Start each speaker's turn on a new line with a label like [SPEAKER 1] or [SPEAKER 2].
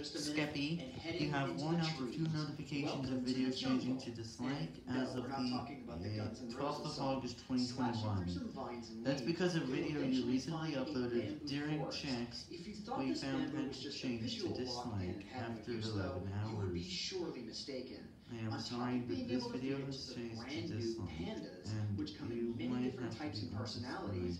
[SPEAKER 1] just
[SPEAKER 2] Skeppy, you have one out of two notifications of
[SPEAKER 1] Welcome to
[SPEAKER 2] videos changing to dislike
[SPEAKER 1] And no,
[SPEAKER 2] as of
[SPEAKER 1] the
[SPEAKER 2] 12th
[SPEAKER 1] eh,
[SPEAKER 2] of. August 2021. That's because a video you recently uploaded during
[SPEAKER 1] forest.
[SPEAKER 2] checks we found had to change to dislike after 11
[SPEAKER 1] though, you would be
[SPEAKER 2] hours.
[SPEAKER 1] surely mistaken.
[SPEAKER 2] I am sorry but this video
[SPEAKER 1] has
[SPEAKER 2] changed to dislike,
[SPEAKER 1] pandas,
[SPEAKER 2] and
[SPEAKER 1] which come
[SPEAKER 2] you
[SPEAKER 1] in many
[SPEAKER 2] might
[SPEAKER 1] different types
[SPEAKER 2] of
[SPEAKER 1] and personalities,